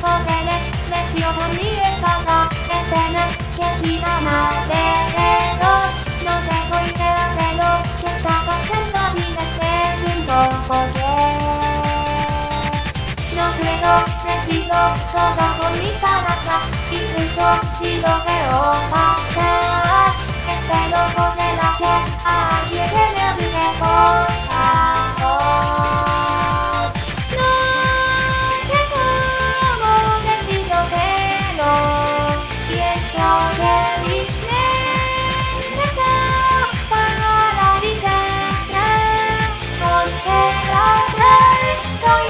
それで飯を取りたら SNS のせといてせたびだけのくれをそつそしろべを出せエステの骨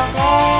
Tchau.